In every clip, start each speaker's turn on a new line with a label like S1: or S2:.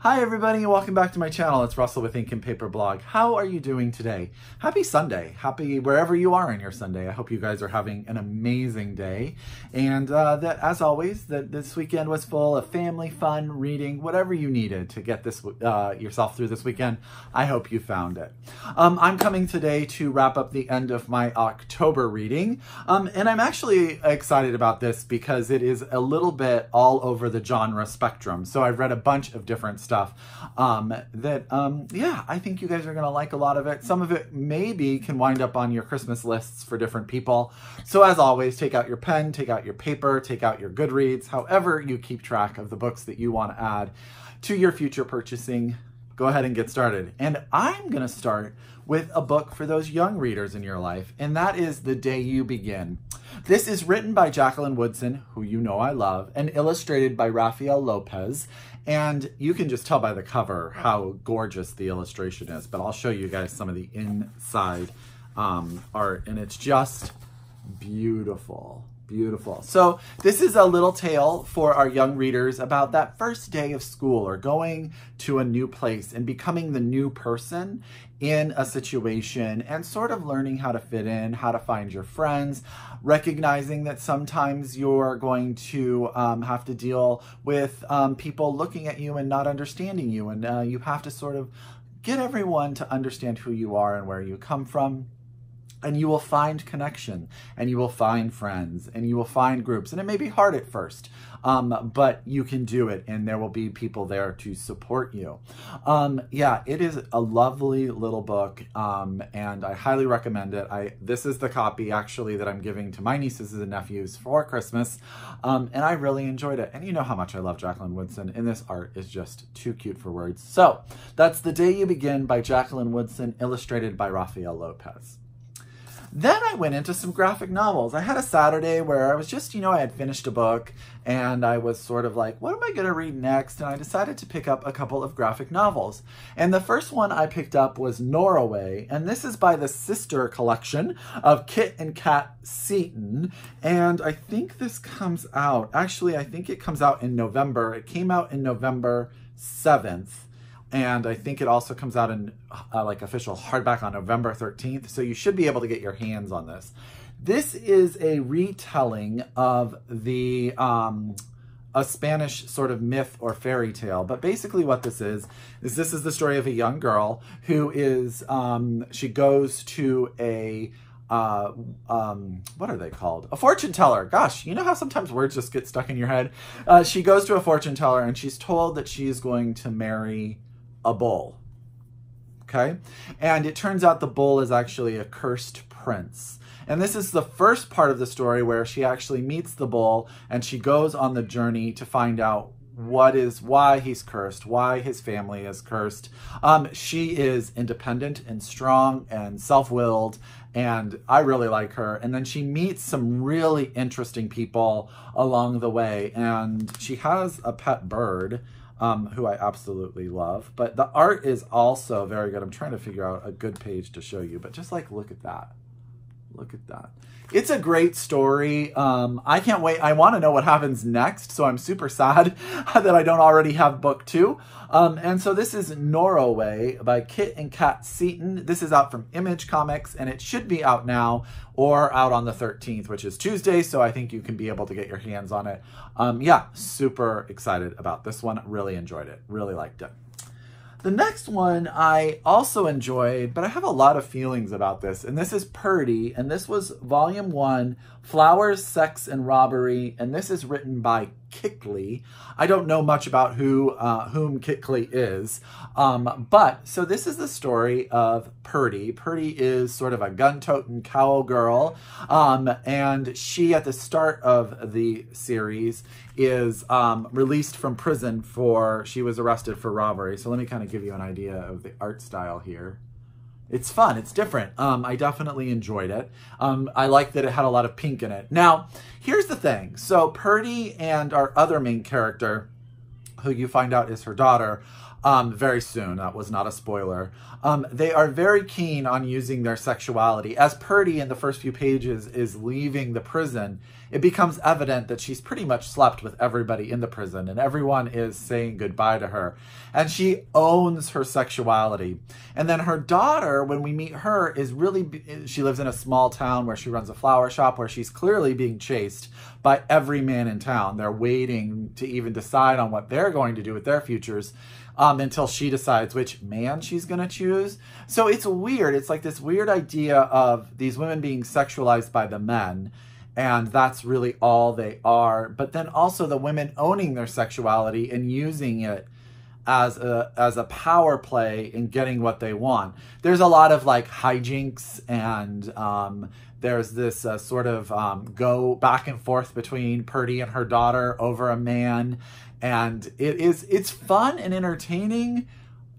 S1: Hi everybody and welcome back to my channel. It's Russell with Ink and Paper Blog. How are you doing today? Happy Sunday. Happy wherever you are in your Sunday. I hope you guys are having an amazing day. And uh, that, as always, that this weekend was full of family, fun, reading, whatever you needed to get this uh, yourself through this weekend. I hope you found it. Um, I'm coming today to wrap up the end of my October reading. Um, and I'm actually excited about this because it is a little bit all over the genre spectrum. So I've read a bunch of different stuff um, that, um, yeah, I think you guys are going to like a lot of it. Some of it maybe can wind up on your Christmas lists for different people. So as always, take out your pen, take out your paper, take out your Goodreads, however you keep track of the books that you want to add to your future purchasing go ahead and get started. And I'm going to start with a book for those young readers in your life, and that is The Day You Begin. This is written by Jacqueline Woodson, who you know I love, and illustrated by Rafael Lopez. And you can just tell by the cover how gorgeous the illustration is, but I'll show you guys some of the inside um, art, and it's just beautiful. Beautiful. So this is a little tale for our young readers about that first day of school or going to a new place and becoming the new person in a situation and sort of learning how to fit in, how to find your friends, recognizing that sometimes you're going to um, have to deal with um, people looking at you and not understanding you. And uh, you have to sort of get everyone to understand who you are and where you come from and you will find connection and you will find friends and you will find groups. And it may be hard at first um, but you can do it and there will be people there to support you. Um, yeah it is a lovely little book um, and i highly recommend it. I this is the copy actually that i'm giving to my nieces and nephews for christmas um, and i really enjoyed it. And you know how much i love jacqueline woodson and this art is just too cute for words. So that's the day you begin by jacqueline woodson illustrated by rafael lopez then I went into some graphic novels. I had a Saturday where I was just, you know, I had finished a book and I was sort of like, what am I going to read next? And I decided to pick up a couple of graphic novels. And the first one I picked up was Norroway, and this is by the sister collection of Kit and Cat Seaton. And I think this comes out, actually, I think it comes out in November. It came out in November 7th and I think it also comes out in uh, like official hardback on November 13th. So you should be able to get your hands on this. This is a retelling of the um, a Spanish sort of myth or fairy tale. But basically, what this is is this is the story of a young girl who is um, she goes to a uh, um, what are they called? A fortune teller. Gosh, you know how sometimes words just get stuck in your head. Uh, she goes to a fortune teller and she's told that she's going to marry a bull. Okay? And it turns out the bull is actually a cursed prince. And this is the first part of the story where she actually meets the bull and she goes on the journey to find out what is why he's cursed, why his family is cursed. Um, she is independent and strong and self-willed, and I really like her. And then she meets some really interesting people along the way, and she has a pet bird um, who I absolutely love. But the art is also very good. I'm trying to figure out a good page to show you, but just like look at that. Look at that. It's a great story. Um, I can't wait. I want to know what happens next, so I'm super sad that I don't already have book two. Um, and so this is Norroway by Kit and Cat Seaton. This is out from Image Comics, and it should be out now or out on the 13th, which is Tuesday, so I think you can be able to get your hands on it. Um, yeah, super excited about this one. Really enjoyed it. Really liked it. The next one I also enjoyed, but I have a lot of feelings about this. And this is Perdy, and this was volume one, Flowers, Sex, and Robbery, and this is written by Kickliy. I don't know much about who uh, whom Kickliy is, um, but so this is the story of Perdy. Perdy is sort of a gun-toting cowgirl, um, and she at the start of the series is um, released from prison for she was arrested for robbery. So let me kind of give you an idea of the art style here it's fun. It's different. Um, I definitely enjoyed it. Um, I like that it had a lot of pink in it. Now, here's the thing. So Perdy and our other main character, who you find out is her daughter, um, very soon. That was not a spoiler. Um, they are very keen on using their sexuality. As Perdy in the first few pages is leaving the prison, it becomes evident that she's pretty much slept with everybody in the prison and everyone is saying goodbye to her. And she owns her sexuality. And then her daughter, when we meet her, is really, she lives in a small town where she runs a flower shop where she's clearly being chased by every man in town. They're waiting to even decide on what they're going to do with their futures um, until she decides which man she's going to choose. So it's weird. It's like this weird idea of these women being sexualized by the men. And that's really all they are. But then also the women owning their sexuality and using it as a as a power play in getting what they want. There's a lot of like hijinks and um, there's this uh, sort of um, go back and forth between Perdy and her daughter over a man and it is it's fun and entertaining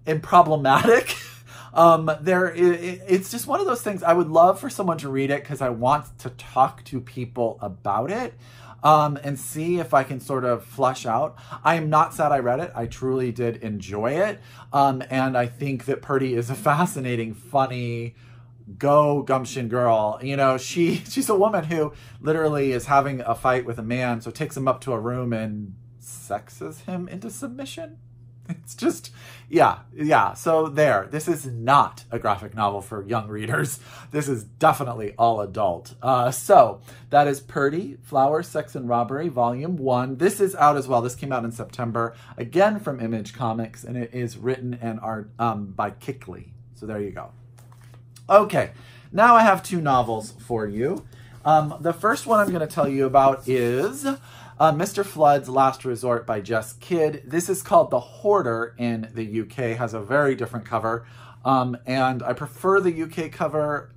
S1: and problematic. um, there, it, it's just one of those things. I would love for someone to read it because I want to talk to people about it. Um, and see if I can sort of flush out. I am not sad I read it. I truly did enjoy it. Um, and I think that Perdy is a fascinating, funny, go gumption girl. You know, she she's a woman who literally is having a fight with a man, so takes him up to a room and sexes him into submission. It's just, yeah, yeah. So there, this is not a graphic novel for young readers. This is definitely all adult. Uh, so that is Perdy, Flower, Sex, and Robbery, Volume 1. This is out as well. This came out in September, again from Image Comics, and it is written and art um, by Kickliy. So there you go. Okay, now I have two novels for you. Um, the first one I'm going to tell you about is uh, Mr. Flood's Last Resort by Jess Kidd. This is called The Hoarder in the UK, has a very different cover. Um, and I prefer the UK cover.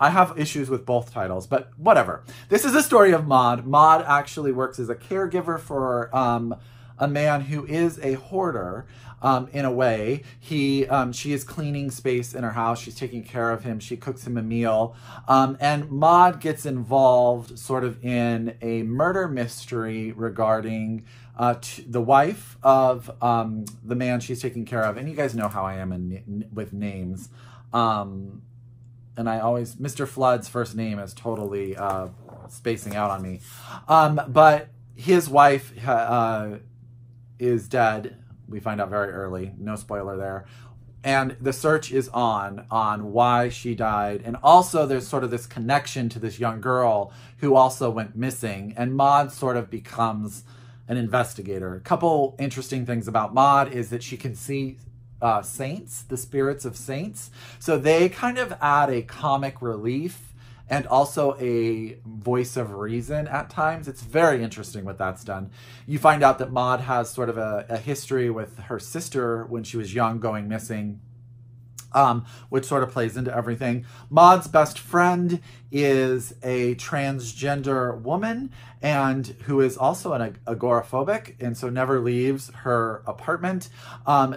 S1: I have issues with both titles, but whatever. This is a story of Maud. Maud actually works as a caregiver for um, a man who is a hoarder um, in a way. He, um, she is cleaning space in her house. She's taking care of him. She cooks him a meal. Um, and Maud gets involved sort of in a murder mystery regarding uh, the wife of um, the man she's taking care of. And you guys know how I am in, with names. Um, and I always, Mr. Flood's first name is totally uh, spacing out on me. Um, but his wife uh, is dead we find out very early. No spoiler there. And the search is on on why she died. And also there's sort of this connection to this young girl who also went missing. And Maud sort of becomes an investigator. A couple interesting things about Maud is that she can see uh, saints, the spirits of saints. So they kind of add a comic relief and also a voice of reason at times. It's very interesting what that's done. You find out that Maud has sort of a, a history with her sister when she was young going missing. Um, which sort of plays into everything. Maud's best friend is a transgender woman and who is also an agoraphobic and so never leaves her apartment. Um,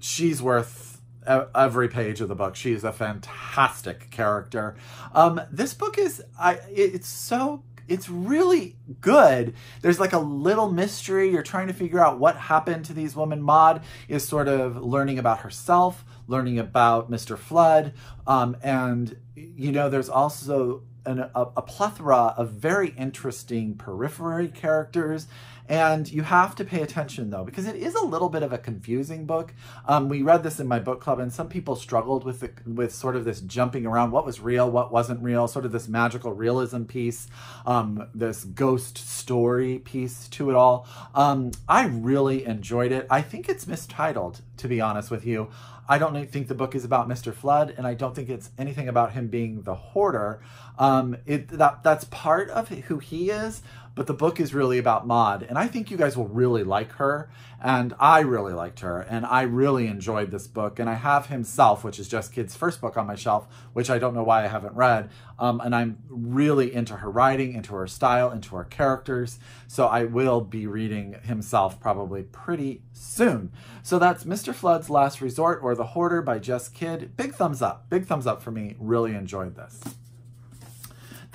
S1: she's worth every page of the book. She's a fantastic character. Um, this book is, I, it's so, it's really good. There's like a little mystery. You're trying to figure out what happened to these women. Maud is sort of learning about herself, learning about Mr. Flood, um, and you know, there's also an, a, a plethora of very interesting periphery characters and you have to pay attention though, because it is a little bit of a confusing book. Um, we read this in my book club, and some people struggled with the, with sort of this jumping around what was real, what wasn't real, sort of this magical realism piece, um, this ghost story piece to it all. Um, I really enjoyed it. I think it's mistitled, to be honest with you. I don't think the book is about Mr. Flood, and I don't think it's anything about him being the hoarder. Um, it that that's part of who he is, but the book is really about Maud, and I think you guys will really like her, and I really liked her, and I really enjoyed this book, and I have himself, which is Jess Kidd's first book on my shelf, which I don't know why I haven't read, um, and I'm really into her writing, into her style, into her characters, so I will be reading himself probably pretty soon. So that's Mr. Flood's Last Resort, or The Hoarder by Jess Kidd. Big thumbs up, big thumbs up for me, really enjoyed this.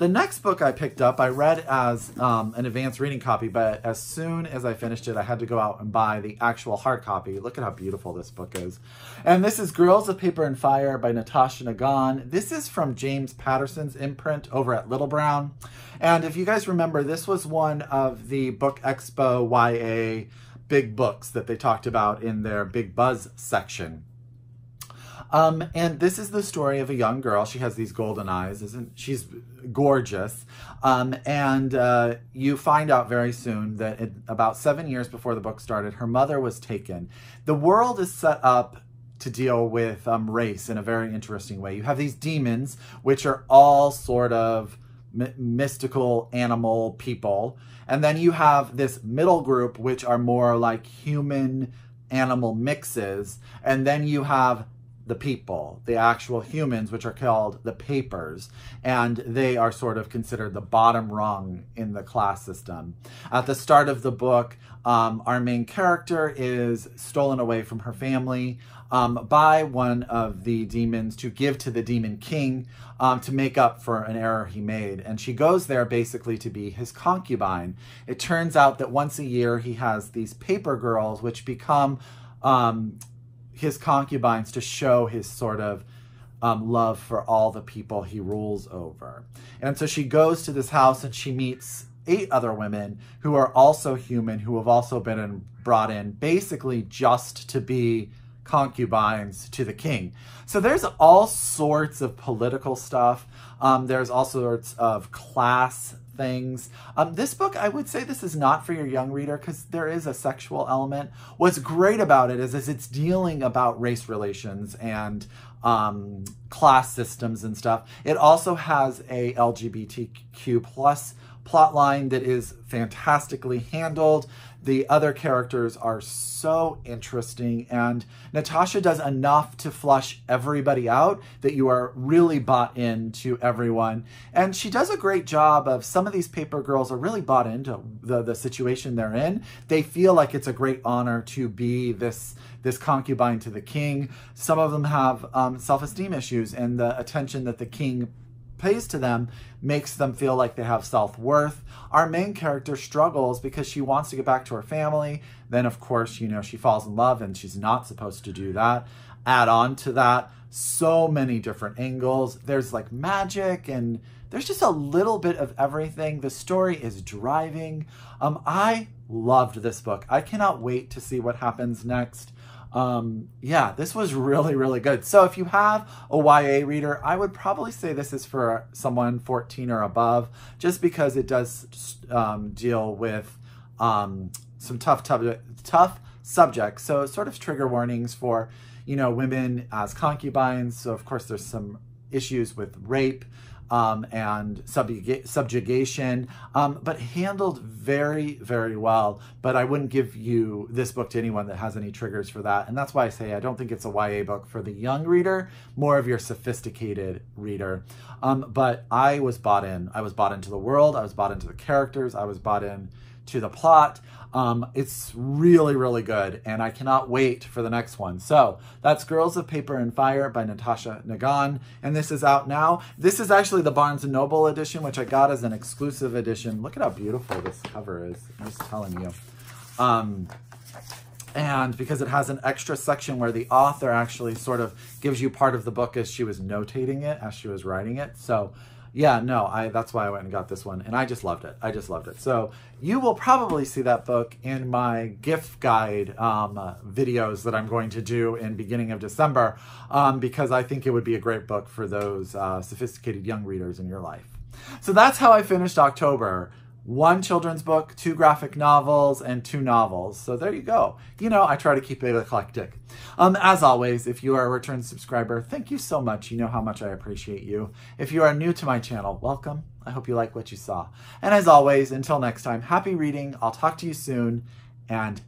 S1: The next book I picked up, I read as um, an advanced reading copy, but as soon as I finished it, I had to go out and buy the actual hard copy. Look at how beautiful this book is. And this is Girls of Paper and Fire by Natasha Ngan. This is from James Patterson's imprint over at Little Brown. And if you guys remember, this was one of the Book Expo YA big books that they talked about in their Big Buzz section. Um, and this is the story of a young girl. She has these golden eyes, isn't she's gorgeous. Um, and uh, you find out very soon that it, about seven years before the book started, her mother was taken. The world is set up to deal with um, race in a very interesting way. You have these demons, which are all sort of mystical animal people. And then you have this middle group, which are more like human animal mixes. And then you have the people, the actual humans, which are called the papers, and they are sort of considered the bottom rung in the class system. At the start of the book, um, our main character is stolen away from her family um, by one of the demons to give to the demon king um, to make up for an error he made. And she goes there basically to be his concubine. It turns out that once a year he has these paper girls, which become um, his concubines to show his sort of um, love for all the people he rules over. And so she goes to this house and she meets eight other women who are also human, who have also been in, brought in basically just to be concubines to the king. So there's all sorts of political stuff. Um, there's all sorts of class things. Um, this book, I would say this is not for your young reader because there is a sexual element. What's great about it is, is it's dealing about race relations and um, class systems and stuff. It also has a LGBTQ plus plot line that is fantastically handled. The other characters are so interesting, and Natasha does enough to flush everybody out that you are really bought into everyone. And she does a great job of some of these paper girls are really bought into the, the situation they're in. They feel like it's a great honor to be this this concubine to the king. Some of them have um, self-esteem issues, and the attention that the king pays to them makes them feel like they have self worth. Our main character struggles because she wants to get back to her family. Then, of course, you know, she falls in love and she's not supposed to do that. Add on to that, so many different angles. There's like magic and there's just a little bit of everything. The story is driving. Um, I loved this book. I cannot wait to see what happens next um, yeah, this was really, really good. So if you have a YA reader, I would probably say this is for someone 14 or above, just because it does um, deal with um, some tough, tough, tough subjects. So sort of trigger warnings for, you know, women as concubines. So of course there's some issues with rape um, and subjuga- subjugation, um, but handled very, very well. But I wouldn't give you this book to anyone that has any triggers for that. And that's why I say I don't think it's a YA book for the young reader, more of your sophisticated reader. Um, but I was bought in. I was bought into the world, I was bought into the characters, I was bought in to the plot. Um, it's really, really good, and I cannot wait for the next one. So that's Girls of Paper and Fire by Natasha Ngan, and this is out now. This is actually the Barnes & Noble edition, which I got as an exclusive edition. Look at how beautiful this cover is. I'm just telling you. Um, and because it has an extra section where the author actually sort of gives you part of the book as she was notating it, as she was writing it. So yeah, no, I that's why I went and got this one, and I just loved it. I just loved it. So you will probably see that book in my gift guide um, videos that I'm going to do in beginning of December, um, because I think it would be a great book for those uh, sophisticated young readers in your life. So that's how I finished October one children's book, two graphic novels, and two novels. So there you go. You know, I try to keep it eclectic. Um, as always, if you are a return subscriber, thank you so much. You know how much I appreciate you. If you are new to my channel, welcome. I hope you like what you saw. And as always, until next time, happy reading. I'll talk to you soon, and